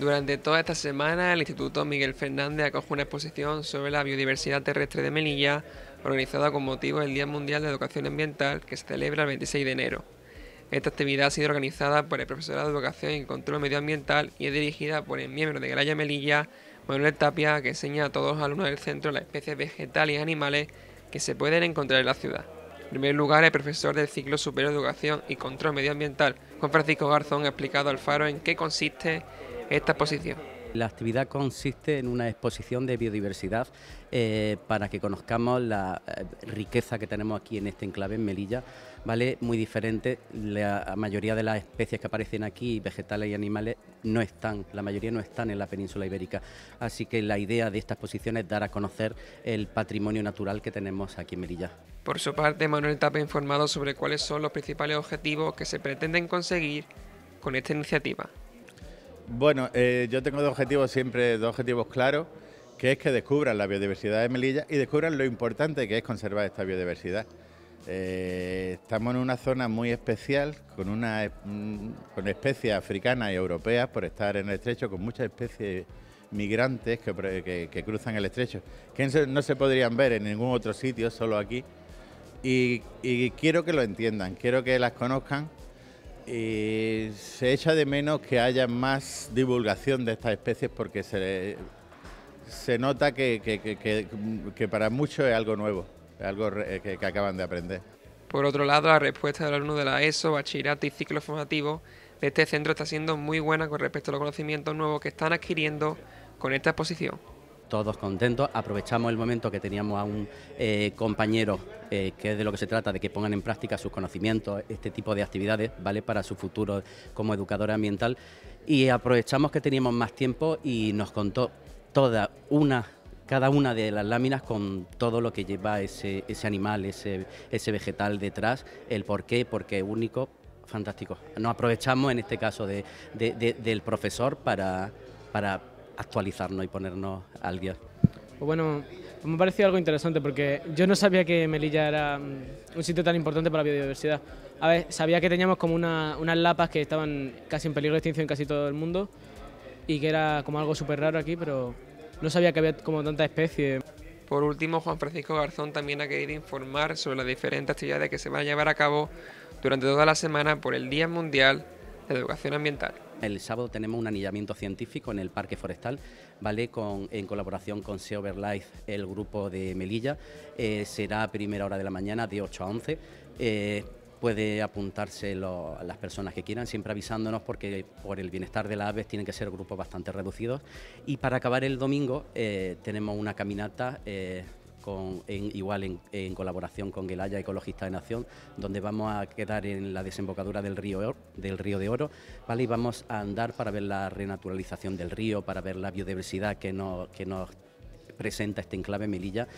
Durante toda esta semana, el Instituto Miguel Fernández acoge una exposición sobre la biodiversidad terrestre de Melilla, organizada con motivo del Día Mundial de Educación Ambiental, que se celebra el 26 de enero. Esta actividad ha sido organizada por el profesorado de Educación y Control Medioambiental y es dirigida por el miembro de Graya Melilla, Manuel Tapia, que enseña a todos los alumnos del centro las especies vegetales y animales que se pueden encontrar en la ciudad. Primer lugar, el profesor del ciclo superior de Educación y Control Medioambiental, Juan Francisco Garzón, ha explicado al Faro en qué consiste esta exposición. La actividad consiste en una exposición de biodiversidad eh, para que conozcamos la eh, riqueza que tenemos aquí en este enclave en Melilla, ¿vale? Muy diferente, la mayoría de las especies que aparecen aquí, vegetales y animales, no están, la mayoría no están en la península ibérica. Así que la idea de esta exposición es dar a conocer el patrimonio natural que tenemos aquí en Melilla. Por su parte, Manuel Tapa ha informado sobre cuáles son los principales objetivos que se pretenden conseguir con esta iniciativa. Bueno, eh, yo tengo dos objetivos siempre, dos objetivos claros, que es que descubran la biodiversidad de Melilla y descubran lo importante que es conservar esta biodiversidad. Eh, estamos en una zona muy especial, con una mm, con especies africanas y europeas por estar en el estrecho, con muchas especies migrantes que, cruzan el estrecho, que no se podrían ver en ningún otro sitio, solo aquí. y quiero que lo entiendan, quiero que las conozcan y se echa de menos que haya más divulgación de estas especies porque se, se nota que, que, para muchos es algo nuevo, es algo que, acaban de aprender. Por otro lado, la respuesta del alumno de la ESO, bachillerato y ciclo formativo de este centro está siendo muy buena con respecto a los conocimientos nuevos que están adquiriendo con esta exposición todos contentos. Aprovechamos el momento que teníamos a un eh, compañero, eh, que es de lo que se trata, de que pongan en práctica sus conocimientos, este tipo de actividades, ¿vale? Para su futuro como educador ambiental. Y aprovechamos que teníamos más tiempo y nos contó toda una cada una de las láminas con todo lo que lleva ese, ese animal, ese, ese vegetal detrás, el por qué, porque es único, fantástico. Nos aprovechamos en este caso de, del profesor para, para actualizarnos y ponernos al día. Pues bueno, me ha parecido algo interesante porque yo no sabía que Melilla era mm, un sitio tan importante para la biodiversidad. A ver, sabía que teníamos como unas lapas que estaban casi en peligro de extinción en casi todo el mundo y que era como algo súper raro aquí, pero no sabía que había como tantas especies. Por último, Juan Francisco Garzón también ha querido informar sobre las diferentes actividades que se van a llevar a cabo durante toda la semana por el Día Mundial Educación Ambiental. El sábado tenemos un anillamiento científico en el Parque Forestal, ¿vale? Con, en colaboración con Sea Life, el grupo de Melilla. Eh, será a primera hora de la mañana, de 8 a 11. Eh, puede apuntarse las personas que quieran, siempre avisándonos porque por el bienestar de las aves tienen que ser grupos bastante reducidos. Y para acabar el domingo eh, tenemos una caminata igual en, colaboración con Gelaya Ecologista de Nación, donde vamos a quedar en la desembocadura del río, del río de Oro, ¿vale? y vamos a andar para ver la renaturalización del río, para ver la biodiversidad que nos, que nos presenta este enclave Melilla.